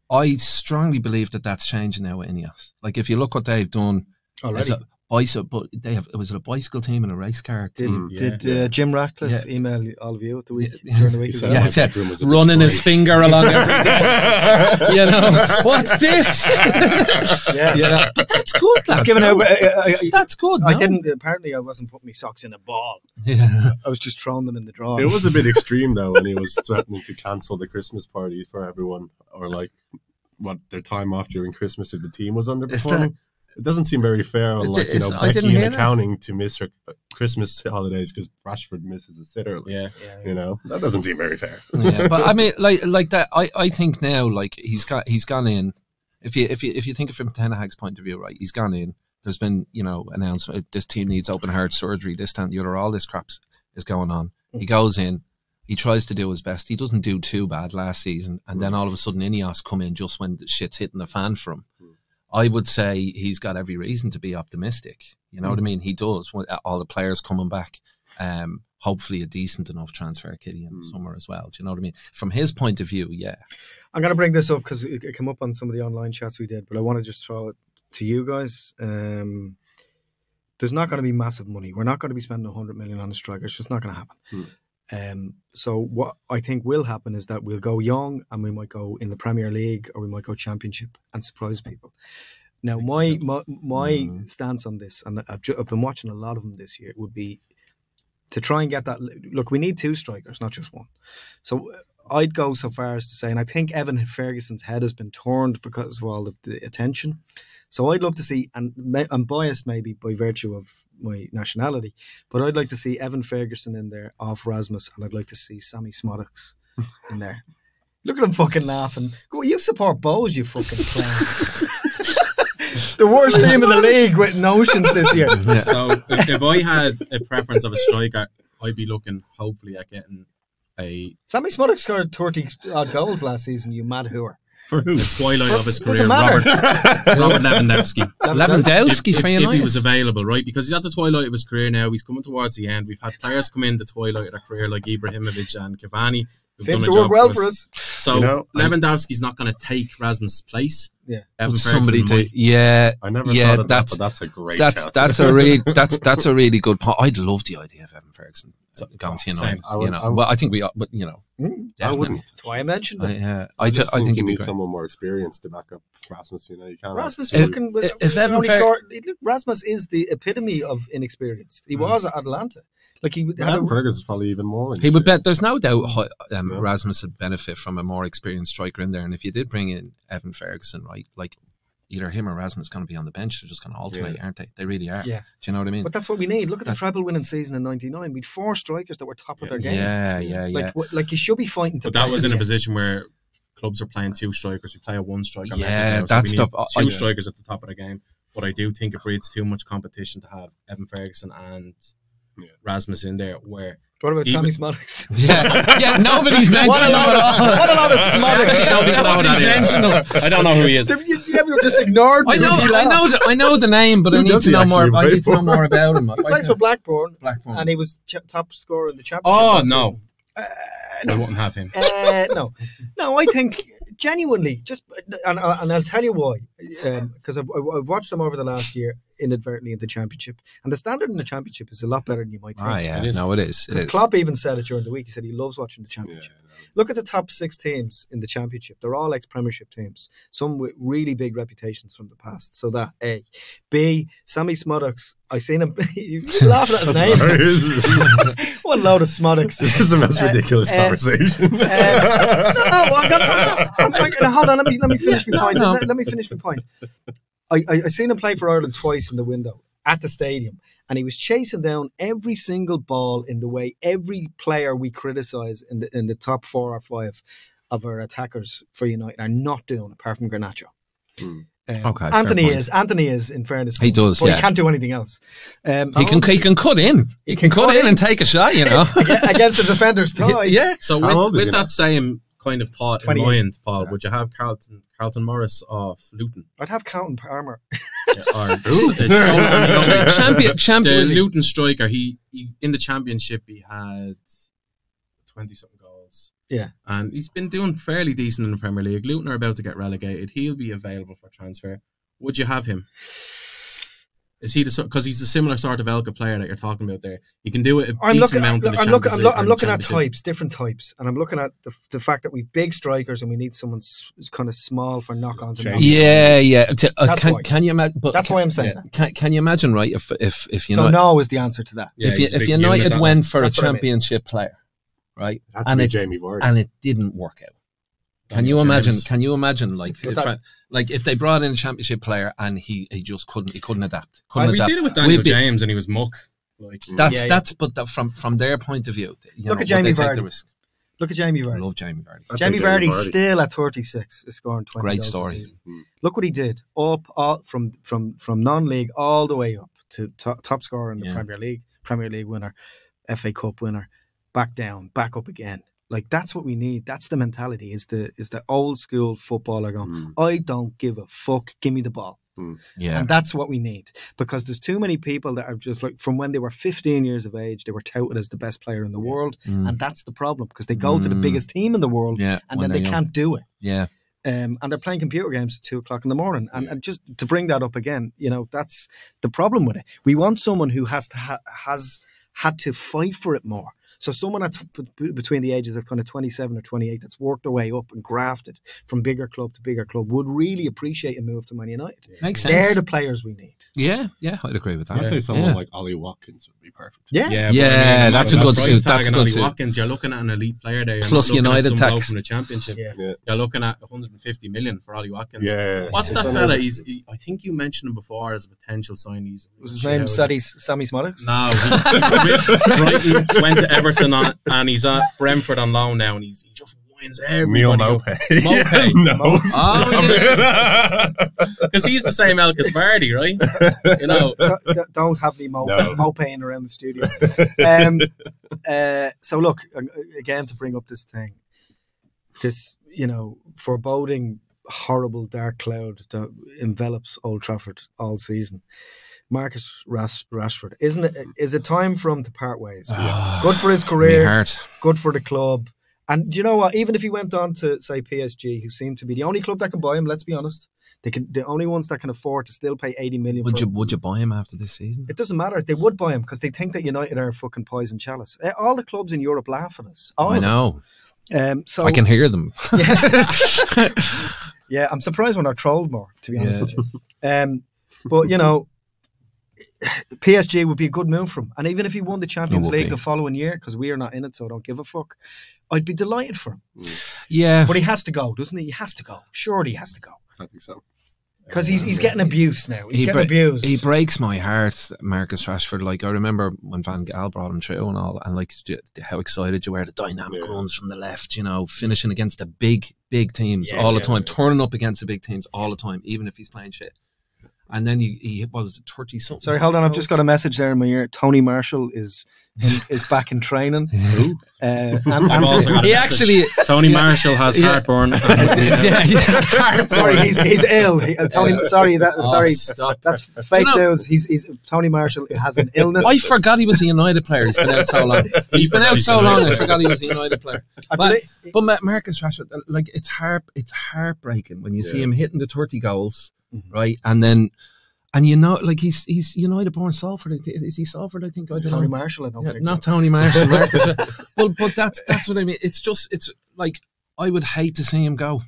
S3: I strongly believe that that's changing now with Ineos. Like if you look what they've done,
S1: already.
S3: a bicycle, but they have it was it a bicycle team and a race car
S1: Did,
S3: team?
S1: Did
S2: Yeah.
S1: uh, Jim Ratcliffe
S3: Yeah.
S1: email all of you at the week
S3: Yeah.
S1: during the week?
S2: He
S1: as
S2: said?
S3: Yeah,
S2: my
S3: it's a-
S2: bedroom was a
S3: running his finger along every desk. you know what's this?
S1: yeah.
S3: you know, but that's good.
S1: He's
S3: lads.
S1: giving out. uh, uh, uh,
S3: That's good.
S1: I
S3: no?
S1: didn't. Apparently, I wasn't putting my socks in a ball.
S3: Yeah.
S1: I was just throwing them in the drawer.
S2: It was a bit extreme though when he was threatening to cancel the Christmas party for everyone, or like what their time off during Christmas if the team was underperforming. It doesn't seem very fair on like you know
S3: I didn't
S2: Becky in accounting to miss her Christmas holidays because Rashford misses a sitter. Like,
S4: Yeah.
S2: You know that doesn't seem very fair.
S3: yeah, but I mean, like, like that. I, I think now, like, he's got, he's gone in. If you, if you, if you think of from Ten Hag's point of view, right, he's gone in. There's been, you know, announcement. This team needs open heart surgery. This time, the other, all this crap is going on. He mm. goes in. He tries to do his best. He doesn't do too bad last season, and mm. then all of a sudden, Ineos come in just when the shit's hitting the fan for him. I would say he's got every reason to be optimistic. You know what I mean? He does. All the players coming back, um, hopefully a decent enough transfer kitty in the
S2: Mm.
S3: summer as well. Do you know what I mean? From his point of view, yeah.
S1: I'm going to bring this up because it, came up on some of the online chats we did, but I want to just throw it to you guys. Um, there's not going to be massive money. We're not going to be spending 100 million on a striker. It's just not going to happen. Um, so what I think will happen is that we'll go young and we might go in the Premier League or we might go Championship and surprise people. Now, my my, my
S3: Mm.
S1: stance on this, and I've, ju- I've been watching a lot of them this year, would be to try and get that. Look, we need two strikers, not just one. So uh, I'd go so far as to say, and I think Evan Ferguson's head has been turned because of all of the attention. So I'd love to see, and I'm biased maybe by virtue of my nationality, but I'd like to see Evan Ferguson in there off Rasmus, and I'd like to see Sammy Szmodics in there. Look at him fucking laughing. Go, you support Bohs, you fucking clown. the worst team in the league with notions this year.
S3: Yeah.
S4: So if, if I had a preference of a striker, I'd be looking hopefully at getting a
S1: Sammy Szmodics scored 30 odd goals last season, you mad hooer.
S2: For who?
S4: the twilight of his career,
S1: matter.
S4: Robert, Robert Lewandowski.
S3: Lewandowski
S4: if, if, if he was available, right? Because he's at the twilight of his career now. He's coming towards the end. We've had players come in the twilight of their career like Ibrahimovic and Cavani. Who've
S1: Seems to work well for us.
S4: So
S2: You know, I-
S4: Lewandowski's not going to take Rasmus' place.
S1: Yeah.
S4: Evan
S3: somebody
S4: Ferguson
S3: to
S4: might.
S3: yeah
S2: I never
S3: Yeah,
S2: thought of
S3: that's-
S2: that, but that's a great
S3: that's
S2: shout.
S3: that's a really that's that's a really good point. I'd love the idea of Evan Ferguson going to
S4: Same.
S3: United.
S2: I would-
S3: you know,
S2: I would-
S3: well, I think we, are, but you know,
S1: Mm,
S2: I
S3: definitely.
S2: wouldn't.
S1: That's why I mentioned
S3: I,
S1: it.
S3: uh,
S2: I,
S3: I,
S2: just
S3: ju- I
S2: think,
S3: think
S2: you need
S3: great.
S2: someone more experienced to back up Rasmus. You know, you can't.
S1: Rasmus
S3: If-
S1: fucking was,
S3: if
S1: was
S3: Evan Fer-
S1: scored, Rasmus is the epitome of inexperienced. He
S4: Mm.
S1: was at Atalanta. Like he would
S2: But
S1: had
S2: Evan
S1: a,
S2: Fergus is probably even more.
S3: He would bet. There's no doubt hi- um,
S2: Yeah.
S3: Rasmus would benefit from a more experienced striker in there. And if you did bring in Evan Ferguson, right, like either him or Rasmus going to be on the bench. They're just going to alternate,
S2: Yeah.
S3: aren't they? They really are.
S1: Yeah.
S3: Do you know what I mean?
S1: but that's what we need. Look at the
S3: That-
S1: treble winning season in '99. We'd four strikers that were top of their game.
S3: yeah, yeah, yeah.
S1: Like, what- like you should be fighting to.
S4: But that was in a position where clubs are playing two strikers. We play a one striker. method
S3: Yeah,
S4: now, so
S3: that's
S4: we
S3: the-
S4: two
S3: I-
S4: strikers at the top of the game. But I do think it breeds too much competition to have Evan Ferguson and
S2: Yeah.
S4: Rasmus in there. Where
S1: What about
S4: Even-
S1: Sammy Szmodics?
S3: yeah, yeah. Nobody's mentioned
S1: What a
S3: him at
S1: of-
S3: all.
S1: what a load of
S4: Szmodics.
S3: Nobody's mentioned him.
S4: I don't know who he is.
S1: You, you, you just ignored.
S3: I know, I know, the, I know the name, but I need to know more.
S2: actually
S3: I need to know more about him.
S1: He plays for Blackburn,
S3: Blackburn.
S1: and he was ch- top scorer in the championship.
S4: Oh,
S1: last
S4: no.
S1: season. Uh,
S4: I
S1: no.
S4: wouldn't have him.
S1: Uh, no, no. I think genuinely, just and, and I'll tell you why. Because I've, I've watched them over the last year inadvertently in the championship, and the standard in the championship is a lot better than you might think.
S3: Ah, yeah,
S4: It is.
S3: no, it is.
S1: Because. Klopp even said it during the week. He said he loves watching the
S2: Yeah,
S1: championship. Look at the top six teams in the championship. They're all ex-Premiership teams. Some with really big reputations from the past. So that A, B. Sammy Szmodics. I seen him. He's laughing at his name. what a load of Szmodics.
S2: is the most
S1: Uh,
S2: ridiculous
S1: uh,
S2: conversation.
S1: no, no, I'm gonna, I'm, I'm, now, hold on. Let me let me finish my
S3: Yeah,
S1: point.
S3: no, no.
S1: Let, let me finish my point. I, I I seen him play for Ireland twice in the window at the stadium, and he was chasing down every single ball in the way every player we criticise in the in the top four or five of our attackers for United are not doing, apart from Garnacho.
S2: Hmm.
S1: Um,
S3: Okay, Antony
S1: is Antony is in fairness.
S3: He does,
S1: but
S3: yeah.
S1: he can't do anything else. Um,
S3: He can he can cut in. He can cut in and take a shot. You know.
S1: Against the defender's tie.
S3: yeah.
S4: So
S2: How
S4: with,
S2: old is
S4: with
S2: he now?
S4: that same kind of thought in
S1: 28.
S4: mind, Paul, would you have Carlton Carlton Morris off Luton?
S1: I'd have Carlton Palmer.
S4: Or,
S2: Ooh.
S4: uh,
S3: champion,
S4: the
S3: champion.
S4: Luton striker, he, he in the championship he had twenty something goals.
S1: Yeah.
S4: and he's been doing fairly decent in the Premier League. Luton are about to get relegated. He'll be available for transfer. Would you have him? Is he the because he's the similar sort of Elka player that you're talking about there? You can do it a
S1: I'm
S4: decent
S1: looking.
S4: amount in the
S1: I'm looking. I'm,
S4: Champions
S1: loo-
S4: League or
S1: I'm looking at types, different types, and I'm looking at the, the fact that we've big strikers and we need someone s- kind of small for knock-ons. And knock-ons.
S3: Yeah, yeah. T- uh,
S1: That's
S3: can
S1: why.
S3: can you imagine? But
S1: That's why I'm saying
S4: Yeah.
S1: that.
S3: Can, can you imagine, right? If if if you
S1: So
S3: United
S1: no is the answer to that.
S4: Yeah,
S3: if you, if
S4: big unit,
S3: United went for a
S1: That's what I mean.
S3: championship player, right,
S2: Had
S3: and it
S2: Jamie Vardy.
S3: and it didn't work out. Can
S4: Daniel
S3: you imagine?
S4: James.
S3: Can you imagine like
S1: But
S3: if,
S1: that-
S3: I- like if they brought in a championship player and he, he just couldn't he couldn't adapt couldn't
S4: we
S3: adapt.
S4: did it with Daniel
S3: be-
S4: James, and he was muck. Like
S3: That's
S1: Yeah, yeah.
S3: that's but that from from their point of view, you know,
S1: Look at Jamie
S3: they take the
S1: Vardy.
S3: risk?
S1: Look at Jamie Vardy.
S3: I love Jamie Vardy.
S2: I
S1: Jamie Vardy
S2: Vardy.
S1: still at 36 is scoring 20
S3: Great
S1: goals
S3: story.
S2: Mm.
S1: Look what he did up all, from from from non-league all the way up to top, top scorer in the
S3: Yeah.
S1: Premier League, Premier League winner, FA Cup winner, back down, back up again. Like that's what we need. That's the mentality. Is the is the old school footballer going?
S2: Mm.
S1: I don't give a fuck. Give me the ball.
S3: Yeah,
S1: And that's what we need because there's too many people that are just like from when they were 15 years of age, they were touted as the best player in the world,
S3: Mm.
S1: and that's the problem because they go to the
S3: Mm.
S1: biggest team in the world
S3: yeah,
S1: and then they
S3: young.
S1: can't do it.
S3: Yeah,
S1: Um, and they're playing computer games at two o'clock in the morning. And, and just to bring that up again, you know, that's the problem with it. We want someone who has to ha- has had to fight for it more So someone that's b- between the ages of kind of 27 or 28 that's worked their way up and grafted from bigger club to bigger club would really appreciate a move to Man United.
S3: Makes sense.
S1: They're the players we need.
S3: yeah, yeah, I'd agree with that.
S2: I'd say someone
S3: Yeah.
S2: like Ollie Watkins would be perfect.
S1: Yeah.
S4: Yeah,
S3: Yeah, that's a good
S4: price
S3: suit, that's a good
S4: Ollie
S3: suit.
S4: Watkins, you're looking at an elite player there. You're
S3: Plus United
S4: at
S3: tax.
S4: from the championship.
S1: Yeah.
S2: Yeah.
S4: You're looking at 150 million for Ollie Watkins.
S2: Yeah.
S4: What's
S2: It's
S4: that
S2: on
S4: fella? He's, he, I think you mentioned him before as a potential sign. He's
S1: Was his
S4: shit,
S1: name
S4: how is
S1: Sadie,
S4: it?
S1: Sammy Smollett?
S4: No, he, Brighton, went to Everton on, and he's at Brentford on loan now, and he's he just wins
S2: Neil
S4: everybody up.
S2: Mopay.
S4: Mopay.
S2: no.
S3: Oh,
S4: because he's the same El Vardy, right? You know,
S1: don't, don't- don't have me mo-
S2: No.
S1: moping around the studio. Um, uh, so look uh, again to bring up this thing, this you know foreboding, horrible dark cloud that envelops Old Trafford all season. Marcus Rash- Rashford, isn't it? Is it time for him to part ways?
S3: Ah,
S1: Good for his career, good for the club. And do you know what? Even if he went on to say PSG, who seem to be the only club that can buy him, let's be honest, they can the only ones that can afford to still pay eighty million.
S3: Would
S1: for
S3: you
S1: him.
S3: would you buy him after this season?
S1: It doesn't matter. They would buy him because they think that United are fucking poison chalice. Eh, All the clubs in Europe laugh at us.
S3: I know.
S1: Um, so
S3: I can hear them.
S1: Yeah. yeah, I'm surprised when they're trolled more. To be honest
S3: Yeah.
S1: with you. Um, but you know, PSG would be a good move for him. And even if he won the Champions League
S3: be.
S1: the following year, because we are not in it, so I don't give a fuck. I'd be delighted for him. Mm.
S3: yeah.
S1: But he has to go, doesn't he? He has to go. Surely he has to go.
S2: I think so.
S1: Because he's, he's getting abuse now. He's
S3: He
S1: getting
S3: bre-
S1: abused.
S3: He breaks my heart, Marcus Rashford. Like I remember when Van Gaal brought him through and all, and like how excited you were, the dynamic
S2: Yeah.
S3: runs from the left, you know, finishing against the big, big teams
S4: Yeah,
S3: all the time,
S4: yeah.
S3: turning up against the big teams all the time, even if he's playing shit. And then he, he what was it, thirty something?
S1: Sorry, hold on. I've just got a message there in my ear. Tony Martial is in, is back in training. Uh, and,
S4: I've also got a
S3: He actually,
S4: Tony
S3: Yeah.
S4: Martial has
S3: Yeah.
S4: heartburn.
S3: yeah, yeah.
S1: sorry, he's, he's ill. He, uh, Tony, sorry, that
S3: Oh,
S1: sorry,
S3: stop.
S1: that's fake
S3: know-
S1: news. He's, he's Tony Martial has an illness.
S3: I forgot he was a United player. He's been out so long. He's been out so long. I forgot he was a United player. But,
S1: believe-
S3: but Marcus Rashford, like it's heart, it's heartbreaking when you see him hitting the thirty goals,
S1: Mhm.
S3: right? And then, and you know, like he's he's United born Salford. I thi- Is he Salford? I think I don't
S1: Tony
S3: know.
S1: Martial, I don't
S3: Yeah,
S1: think
S3: not
S1: so.
S3: Tony Martial. Marcus. Ra- but but that's that's what I mean. It's just it's like I would hate to see him go,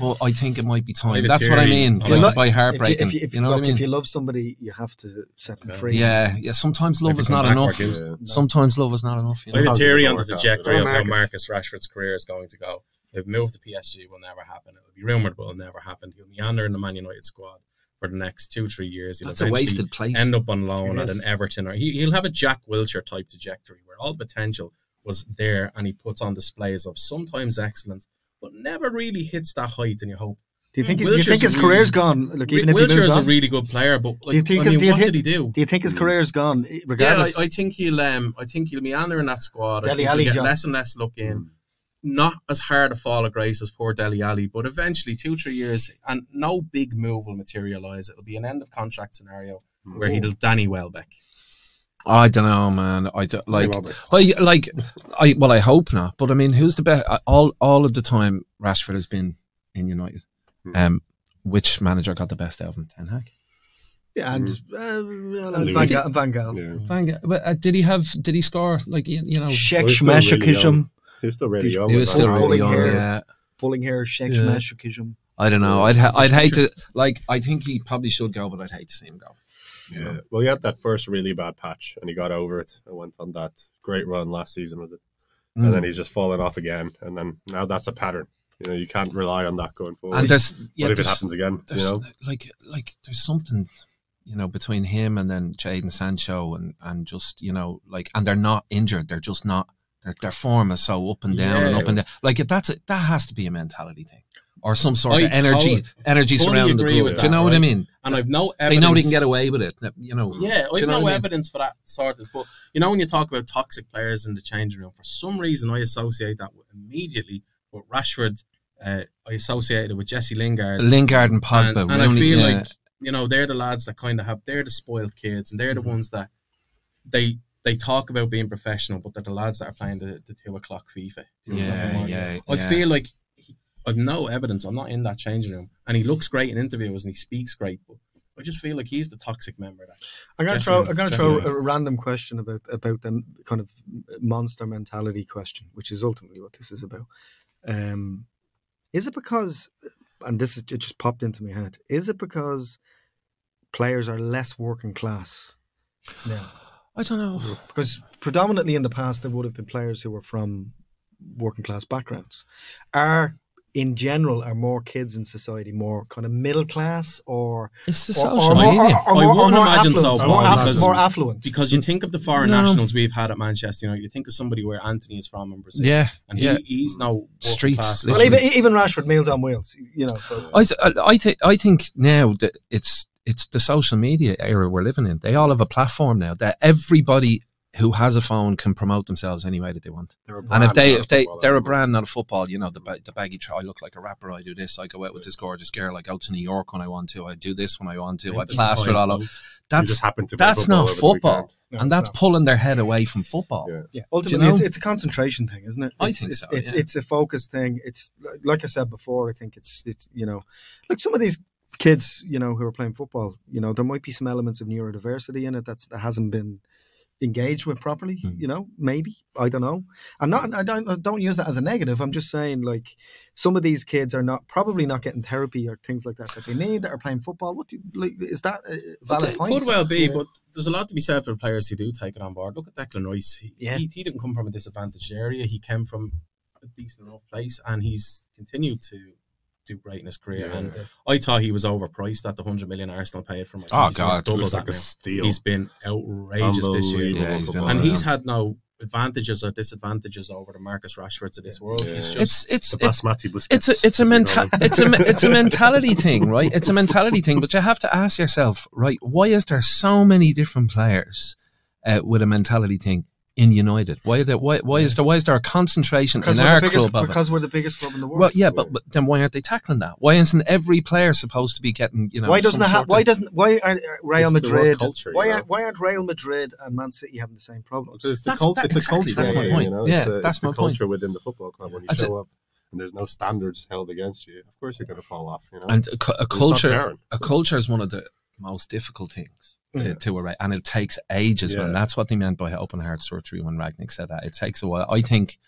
S3: but I think it might be time.
S4: a
S3: That's what I mean.
S4: on
S3: Guilt
S1: that.
S3: by
S1: If you,
S3: heartbreaking.
S1: if you, if
S3: you know
S1: look,
S3: what I mean?
S1: If you love somebody, you have to set them free.
S3: yeah, yeah. Sometimes love
S4: Maybe
S3: is not enough.
S4: or do-
S2: Yeah.
S3: Sometimes love is not enough. You
S4: So I have
S3: know?
S4: a theory on the trajectory of how
S1: Marcus.
S4: Marcus Rashford's career is going to go. They've moved to PSG will never happen. It'll be rumoured, but it'll never happen. He'll meander in the Man United squad for the next two, three years. He'll
S3: That's a wasted place.
S4: End up on loan at an Everton, or he, he'll have a Jack Wilshere type trajectory where all the potential was there, and he puts on displays of sometimes excellence, but never really hits that height. And you hope.
S1: Do you think?
S4: Hmm,
S1: do you think his
S4: a
S1: career's
S4: really-
S1: gone? Look, even if he moves
S4: is a really good player, but like,
S1: you think
S4: I mean,
S1: do you
S4: what
S1: think-
S4: did he do?
S1: do you think his career's gone? Regardless,
S4: Yeah, I, I think he'll. Um, I think he'll meander in that squad. I think he'll get
S1: John.
S4: less and less look in. Not as hard a fall of grace as poor Dele Alli, but eventually two, three years, and no big move will materialise. It'll be an end of contract scenario where he'll Danny Welbeck.
S3: I don't know, man. I don't, like.
S2: Well, but-
S3: Well, yeah, like, I well, I hope not. But I mean, who's the best? All all of the time, Rashford has been in United.
S2: Hmm.
S3: Um, which manager got the best out of him? Ten Hag.
S1: yeah, and uh, well, Van,
S2: Louis.
S1: Gaal, Van Gaal.
S2: Yeah.
S3: Van Gaal- but, uh, did he have? Did he score? Like you, you know,
S1: Sheikh
S2: Well, he's still really
S1: Shmashakisham,
S2: young. Still really young.
S3: he was still
S1: Pulling
S3: really young.
S1: hair.
S3: Yeah.
S1: pulling hair, Sheikh
S3: Yeah.
S1: Shmashakisham.
S3: I don't know. I'd ha- I'd hate to like. I think he probably should go, but I'd hate to see him go.
S2: Yeah. Well, he had that first really bad patch, and he got over it and went on that great run last season, was it?
S3: Mm.
S2: And then he's just fallen off again, and then now that's a pattern. You know, you can't rely on that going forward.
S3: and there's yeah,
S2: what if it
S3: there's-
S2: happens again? You know,
S3: like like there's something you know between him and then Jadon Sancho and and just you know like and they're not injured they're just not their, their form is so up and down and up and down like that's a, that has to be a mentality thing or some sort
S4: I
S3: of energy
S4: totally-
S3: energy surrounding the group
S4: with
S3: do you
S4: that,
S3: know what I mean
S4: And I've no
S3: they know they can get away with it you know
S4: Yeah, I've
S3: you know
S4: no
S3: I mean?
S4: evidence for that sort of. But you know, when you talk about toxic players in the changing room, for some reason I associate that with, immediately with Rashford. Uh, I associate it with Jesse Lingard.
S3: Lingard and Pogba
S4: and, and I feel
S3: yeah.
S4: like you know they're the lads that kind of have they're the spoiled kids and
S3: Mm-hmm.
S4: they're the ones that they they talk about being professional but they're the lads that are playing the, the two o'clock FIFA two o'clock
S3: yeah yeah
S4: I
S3: yeah.
S4: feel like he, I've no evidence I'm not in that changing room and he looks great in interviews and he speaks great but I just feel like he's the toxic member. That
S1: I'm gonna throw. I'm gonna
S4: Guess
S1: throw a random question about about the kind of monster mentality question, which is ultimately what this is about. Um, is it because, and this is it just popped into my head, is it because players are less working class now?
S3: I don't know.
S1: Because predominantly in the past there would have been players who were from working class backgrounds. Are in general are more kids in society more kind of middle class or
S3: It's the social
S1: or more,
S3: media.
S1: or, or
S4: I
S1: more,
S4: wouldn't imagine so,
S1: affluent, or more,
S4: because-
S1: more affluent.
S4: because you think of the foreign
S3: No.
S4: nationals we've had at Manchester You know, you think of somebody where Antony is from in Brazil,
S3: yeah,
S4: and
S3: yeah.
S4: he, he's now working
S3: Streets,
S4: class.
S1: Well, even, even Rashford, Meals on Wheels, you know. So
S3: I I think I think now that it's it's the social media era we're living in. They all have a platform now that everybody who has a phone can promote themselves any way that they want. And if they if they they're a brand, not a football, you know the ba- the baggy. tr- I look like a rapper. I do this. I go out with this gorgeous girl. I go to New York when I want to. I do this when I want to. I plaster it all up.
S2: You
S3: That's
S2: just happen to play
S3: that's
S2: football
S3: not football.
S1: No,
S3: and that's
S1: not.
S3: pulling their head away from football.
S2: Yeah.
S1: yeah, ultimately,
S3: know?
S1: it's, it's a concentration thing, isn't it?
S3: I
S1: It's,
S3: think
S1: it's,
S3: so,
S1: It's
S3: yeah.
S1: it's a focus thing. It's like I said before. I think it's it's you know, like some of these kids, you know, who are playing football. You know, there might be some elements of neurodiversity in it that's that hasn't been engaged with properly.
S3: Hmm.
S1: You know, maybe I don't know. I'm not. I don't. I don't use that as a negative. I'm just saying like some of these kids are not probably not getting therapy or things like that that they need that are playing football. What do you, like, is that a valid
S4: it
S1: point?
S4: could well be,
S1: Yeah.
S4: but there's a lot to be said for players who do take it on board. Look at Declan Rice. He,
S1: Yeah.
S4: he, he didn't come from a disadvantaged area. He came from a decent enough place, and he's continued to do great in his career.
S2: Yeah.
S4: And I thought he was overpriced at the hundred million Arsenal paid for him.
S3: Oh,
S4: he's
S3: God.
S4: double
S2: Looks
S4: that
S2: like a
S4: now.
S2: steal.
S4: He's been outrageous this year,
S3: Yeah, he's been
S4: and he's had no advantages or disadvantages over the Marcus Rashfords of this world. He's just
S3: It's it's
S2: the
S3: it's
S2: basmati biscuits.
S3: it's a it's a
S2: as we
S3: menta-
S2: call them.
S3: it's a it's a mentality thing, right? It's a mentality thing, but you have to ask yourself, right? Why is there so many different players uh, with a mentality thing in United? Why the, why why is there why is there a concentration
S1: because
S3: in
S1: we're
S3: our
S1: the biggest,
S3: club of it?
S1: because we're the biggest club in the world.
S3: Well, yeah, but, but then why aren't they tackling that? Why isn't every player supposed to be getting you know?
S1: why doesn't
S3: some
S1: it ha- why doesn't why aren't Real
S2: It's the work
S1: Madrid
S2: culture,
S1: why aren't why aren't Real Madrid and Man City having the same problems?
S2: It's, the
S3: That's-
S2: cult,
S3: that-
S2: it's a
S3: exactly,
S2: culture.
S3: that's my point.
S2: You know?
S3: Yeah,
S2: it's a,
S3: that's
S2: it's the
S3: my point.
S2: culture within the football club. When you
S3: That's
S2: show up and there's no standards held against you, of course you're going to fall off. You know,
S3: And a, cu- a culture, a culture is one of the most difficult things to,
S1: Yeah.
S3: to erase, and it takes ages.
S2: Yeah.
S3: that's what they meant by open heart surgery when Rangnick said that. It takes a while. I think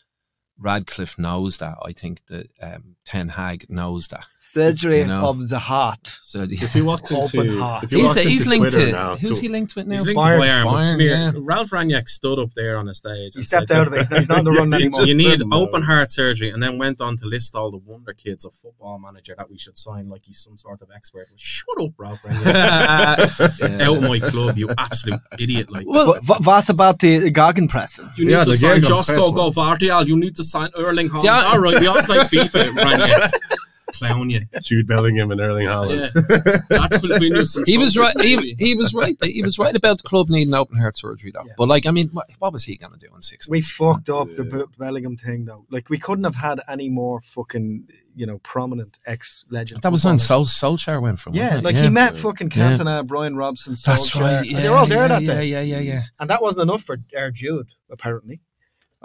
S3: Ratcliffe knows that. I think that um, Ten Hag knows that.
S1: Surgery
S3: You know.
S1: of the heart.
S3: So the,
S2: if you walked
S1: Open heart.
S2: if you
S3: he's,
S2: walked
S3: he's
S2: into
S3: linked
S2: Twitter
S3: to
S2: now,
S3: who's
S2: to-
S3: he linked with now?
S4: He's linked
S1: Bayern-
S4: to Bayern.
S3: Bayern,
S4: come here,
S3: yeah.
S4: Ralph Rangnick stood up there on the stage.
S1: He stepped
S4: said
S1: out of it. He's not, he's on the run
S2: Yeah,
S1: anymore.
S4: you need
S2: said no.
S4: open heart surgery, and then went on to list all the wonder kids of football manager that we should sign, like he's some sort of expert. Shut up, Ralph Rangnick. Out of my club, you absolute idiot! Like
S3: well,
S1: V- was about the Gegenpressing?
S4: you need
S2: Yeah,
S4: to
S2: the
S4: sign
S2: Gegenpress
S4: Josko
S2: one.
S4: Govardial. You need to sign Erling Haaland.
S3: Yeah.
S4: All right, we all play FIFA, right Rangnick. Clown you.
S2: Jude Bellingham and Erling Haaland.
S4: Yeah. That's what we knew some
S3: he was right. He, he was right. He was right about the club needing open heart surgery, though.
S1: Yeah.
S3: But like, I mean, what, what was he going to do in six
S1: We
S3: months?
S1: fucked up the
S2: Yeah.
S1: B- Bellingham thing though. Like we couldn't have had any more fucking you know prominent ex legend.
S3: That was when Sol Solskjaer went from.
S1: Yeah, like
S3: yeah.
S1: he met
S2: Yeah.
S1: fucking
S3: Yeah.
S1: Cantona, Brian Robson,
S3: That's right. Yeah,
S1: they were all there
S3: yeah,
S1: that
S3: yeah,
S1: day,
S3: Yeah, yeah, yeah.
S1: and that wasn't enough for Air Jude apparently.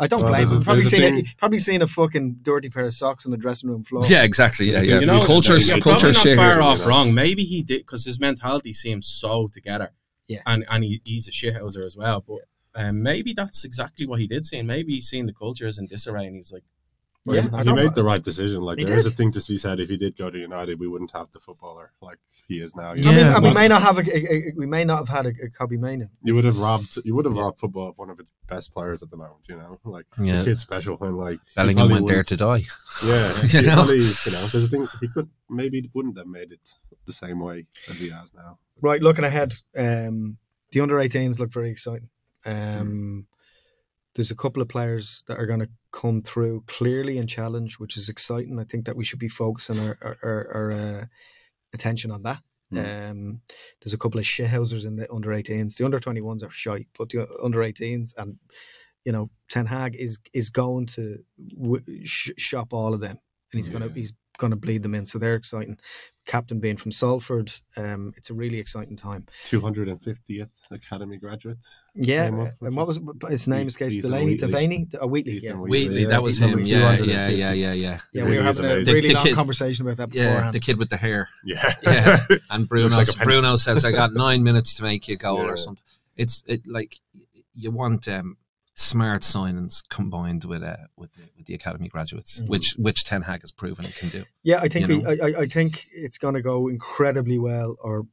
S1: I don't
S2: Well,
S1: blame
S2: there's
S1: him. Probably
S2: there's a
S1: seen a, probably seen a fucking dirty pair of socks on the dressing room floor.
S3: Yeah, exactly. Yeah, yeah.
S4: You know,
S3: culture's
S4: you're
S3: culture's shit.
S4: not far off
S2: you
S4: wrong. Maybe he did because his mentality seems so together.
S1: Yeah.
S4: and and he, he's a shithouser as well. But um, maybe that's exactly what he did see. And maybe he's seen the culture is in disarray, and he's like,
S2: Well,
S1: Yeah,
S2: he- he made the right decision. Like
S1: He
S2: there is a thing to be said. If he did go to United, we wouldn't have the footballer like he is now. You,
S3: Yeah,
S1: I mean, and we may not have a, a, a- we may not have had a, a Kobbie Mainoo.
S2: you would have robbed. You would have
S4: Yeah.
S2: robbed football of one of its best players at the moment. You know, like
S3: Yeah.
S2: the kid's special and like
S3: Bellingham went there to die.
S2: Yeah,
S3: You know?
S2: probably, you know, there's a thing he could maybe wouldn't have made it the same way as he has now.
S1: Right, looking ahead, um, the under 18s look very exciting. Um, there's a couple of players that are going to come through clearly and challenge, which is exciting. I think that we should be focusing our our, our, our uh, attention on that. Um, there's a couple of shithousers in the under 18s. The under 21s are shy, but the under 18s and you know Ten Hag is is going to w- sh- shop all of them. And he's gonna he's gonna bleed them in. So they're exciting. Captain being from Salford, um, it's a really exciting time.
S2: 250th Academy graduate.
S1: Yeah,
S2: up,
S1: and what was his name?
S2: Ethan-
S1: Escapes
S2: Ethan
S1: Delaney,
S2: Wheatley.
S1: Devaney, oh, Wheatley. Yeah,
S2: Wheatley.
S3: Wheatley, that was
S2: he's
S3: him. Yeah, yeah, yeah, yeah, yeah.
S1: yeah, we were
S2: is
S1: having a
S2: amazing.
S1: really
S3: The
S1: long
S3: kid-
S1: conversation about that
S3: Yeah, the kid with the hair.
S2: Yeah.
S3: Yeah. And Bruno,
S2: like.
S3: Bruno says, "I got nine minutes to make you a goal
S2: Yeah.
S3: or something." It's it like you want um, smart signings combined with uh, with the, with the academy graduates,
S1: Mhm.
S3: which which Ten Hag has proven it can do.
S1: Yeah, I think
S3: you
S1: we, I, I- I think it's going to go incredibly well, or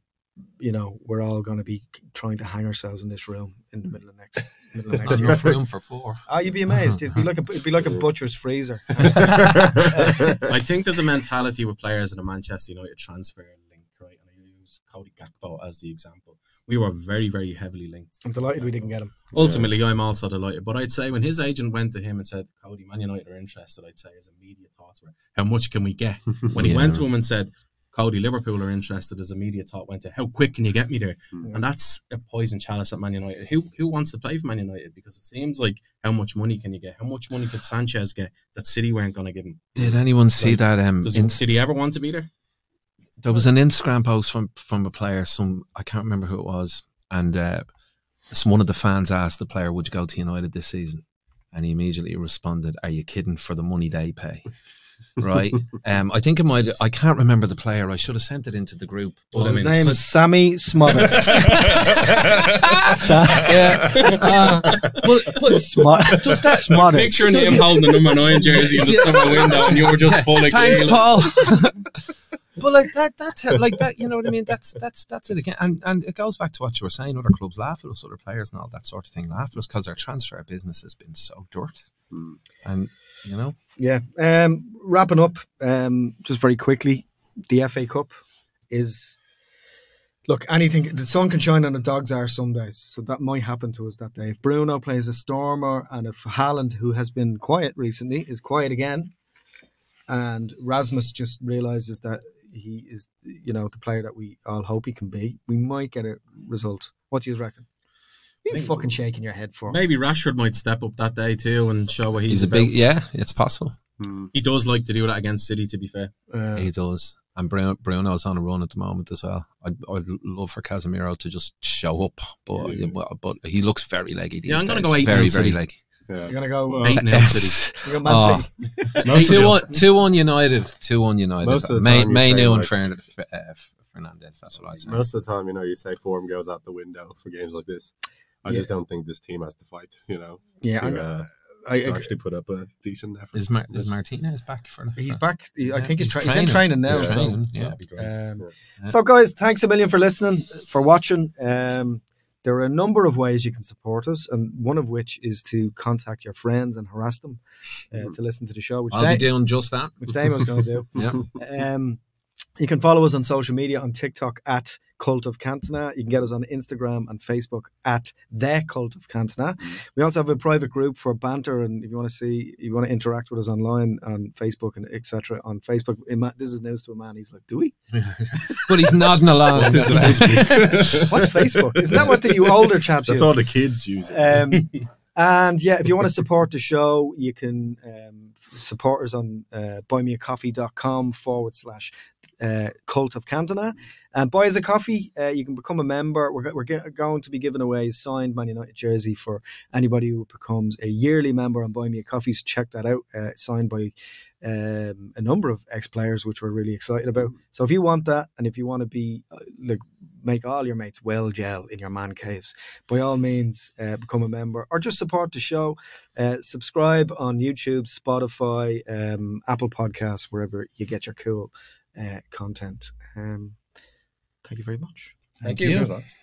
S1: you know, we're all going to be trying to hang ourselves in this room in the middle of next middle of next
S3: enough room for four.
S1: Ah, you'd be amazed. It'd be like a it'd be like a butcher's freezer.
S4: I think there's a mentality with players in a Manchester United transfer link, right? And I use Cody Gakpo as the example. We were very, very heavily linked.
S1: I'm delighted we didn't get him.
S4: Ultimately, I'm also delighted. But I'd say when his agent went to him and said, Cody, Man United are interested, I'd say his immediate thoughts were, how much can we get? When he
S3: Yeah.
S4: went to him and said, Cody, Liverpool are interested, his immediate thought went to, how quick can you get me there?
S2: Mm.
S4: And that's a poison chalice at Man United. Who who wants to play for Man United? Because it seems like how much money can you get? How much money could Sanchez get that City weren't going to give him?
S3: Did anyone see
S4: Like,
S3: that? Um,
S4: Does,
S3: ins-
S4: did he ever want to be there?
S3: There was an Instagram post from from a player. Some I can't remember who it was, and uh, some one of the fans asked the player, "Would you go to United this season?" And he immediately responded, "Are you kidding? For the money they pay." Right. um, I think it might. I can't remember the player. I should have sent it into the group.
S4: Well,
S1: His name
S4: so-
S1: is Sammy Smother. Sa-
S3: yeah. Uh, but, but
S1: Smo-
S3: Just that-
S1: Smother.
S4: Picturing him holding the number nine jersey in the summer window, and you were just full of
S3: Thanks. Paul. But like that, that's it. Like that, you know what I mean? That's that's that's it again. And and it goes back to what you were saying. Other clubs laugh at us, other players and all that sort of thing laugh at us because our transfer business has been so dirt.
S2: Mm.
S3: And you know,
S1: Yeah. Um, wrapping up, um, just very quickly, the FA Cup is. Look, anything. The sun can shine on a dog's arse some days, so that might happen to us that day. If Bruno plays a stormer, and if Haaland, who has been quiet recently, is quiet again, and Rasmus just realizes that he is, you know, the player that we all hope he can be, we might get a result. What do you reckon? What are
S4: Maybe.
S1: fucking shaking your head for?
S4: Maybe Rashford might step up that day too and show what he's,
S3: he's a
S4: about.
S3: big. Yeah, it's possible.
S2: Mm.
S4: He does like to do that against City. To be fair,
S1: Uh,
S3: He does. And Bruno, Bruno's on a run at the moment as well. I'd, I'd love for Casemiro to just show up, but
S2: Yeah.
S3: but, but he looks very leggy. These
S4: Yeah, I'm gonna
S3: days.
S4: go eight
S3: very very
S4: City.
S3: leggy.
S1: You're gonna go.
S2: Well,
S4: eight now City.
S1: you're going Man
S3: Oh.
S1: City.
S2: Most of
S3: two
S2: the-
S3: one, two one United, two one United.
S2: Most of the
S3: May,
S2: time you
S3: May
S2: say,
S3: new and
S2: like-
S3: Fern, uh, Fernandes. That's what I say.
S2: Most of the time, you know, you say form goes out the window for games like this. I just don't think this team has to fight, you know,
S1: Yeah,
S2: to,
S1: I'm-
S2: uh,
S1: I,
S2: to
S1: I,
S2: actually put up a decent effort.
S3: Is, Mar-
S2: This-
S3: is Martinez back for?
S1: he's
S3: for-
S1: back. He, I
S3: Yeah,
S1: think he's,
S3: he's
S1: tra- he's in training now.
S3: He's
S1: so,
S3: training, yeah.
S4: that'd be great.
S1: um,
S3: Yeah.
S1: so, guys, thanks a million for listening, for watching. Um, there are a number of ways you can support us, and one of which is to contact your friends and harass them uh,
S2: Mhm.
S1: to listen to the show, which,
S3: I'll
S1: Da-
S3: be doing just that.
S1: which Damon's going to do.
S3: Yeah.
S1: Um, you can follow us on social media on TikTok at Cult of Cantona. You can get us on Instagram and Facebook at The Cult of Cantona. We also have a private group for banter, and if you want to see, you want to interact with us online on Facebook and etc. On Facebook, this is news to Iman. He's like, "Do we?
S3: but he's nodding along.
S2: What is it?
S1: What's Facebook? Isn't that what the you older chaps
S2: That's
S1: use?"
S2: all the kids use.
S1: Um, and yeah, if you want to support the show, you can um, support us on uh, buymeacoffee.com forward slash uh, cult of Cantona. And buy us a coffee. Uh, you can become a member. We're, we're going to be giving away a signed Man United jersey for anybody who becomes a yearly member on Buy Me a Coffee. So check that out. Uh, signed by um, a number of ex players, which we're really excited about. So if you want that, and if you want to be uh, like make all your mates well gel in your man caves, by all means, uh, become a member or just support the show. Uh, subscribe on YouTube, Spotify, um, Apple Podcasts, wherever you get your cool uh, content. Um, thank you very much.
S3: Thank
S4: Cheers,
S3: you.
S4: lads.